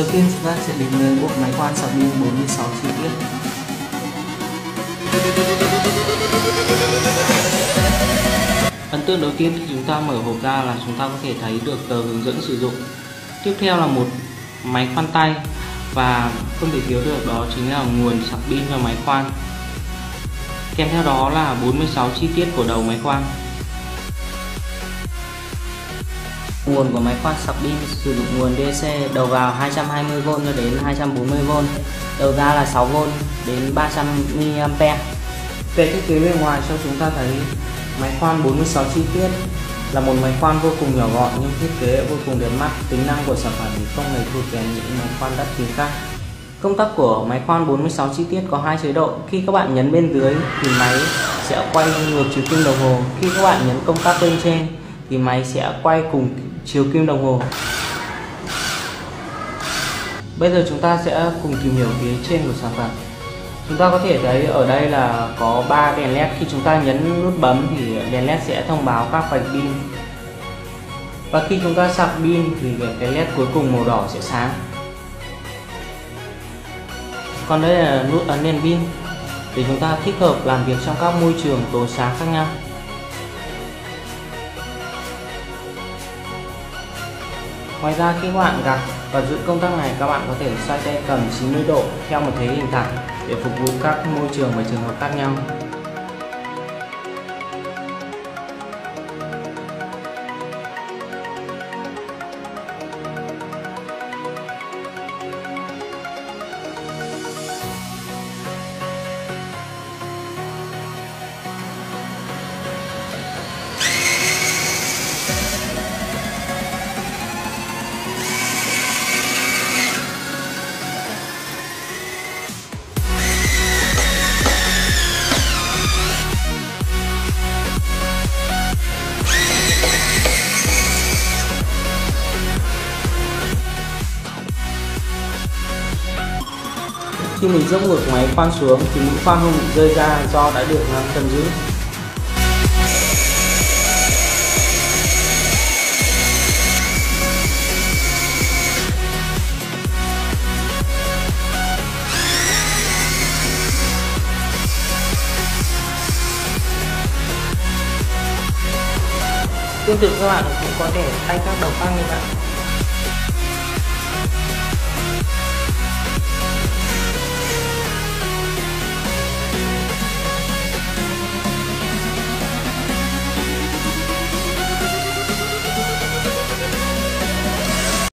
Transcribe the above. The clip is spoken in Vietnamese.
Đầu tiên chúng ta sẽ đến với bộ máy khoan sạc pin 46 chi tiết. Ấn tượng đầu tiên khi chúng ta mở hộp ra là chúng ta có thể thấy được tờ hướng dẫn sử dụng. Tiếp theo là một máy khoan tay và không thể thiếu được đó chính là nguồn sạc pin cho máy khoan. Kèm theo đó là 46 chi tiết của đầu máy khoan. Nguồn của máy khoan sạc pin sử dụng nguồn DC đầu vào 220V cho đến 240V, đầu ra là 6V đến 300mA. Về thiết kế bên ngoài cho chúng ta thấy máy khoan 46 chi tiết là một máy khoan vô cùng nhỏ gọn nhưng thiết kế vô cùng đẹp mắt. Tính năng của sản phẩm thì không hề thua kém những máy khoan đắt tiền khác. Công tắc của máy khoan 46 chi tiết có hai chế độ. Khi các bạn nhấn bên dưới thì máy sẽ quay ngược chiều kim đồng hồ. Khi các bạn nhấn công tắc bên trên thì máy sẽ quay cùng chiều kim đồng hồ. Bây giờ chúng ta sẽ cùng tìm hiểu phía trên của sản phẩm. Chúng ta có thể thấy ở đây là có 3 đèn led khi chúng ta nhấn nút bấm thì đèn led sẽ thông báo các vạch pin. Và khi chúng ta sạc pin thì cái led cuối cùng màu đỏ sẽ sáng. Còn đây là nút ấn đèn pin để chúng ta thích hợp làm việc trong các môi trường tối sáng khác nhau. Ngoài ra, khi các bạn gặt và giữ công tắc này, các bạn có thể xoay tay cầm 90 độ theo một thế hình thẳng để phục vụ các môi trường và trường hợp khác nhau. Khi mình dốc ngược máy khoan xuống thì mũi khoan không bị rơi ra do đã được ngang cầm giữ. Tương tự các bạn cũng có thể thay các đầu khoan như vậy.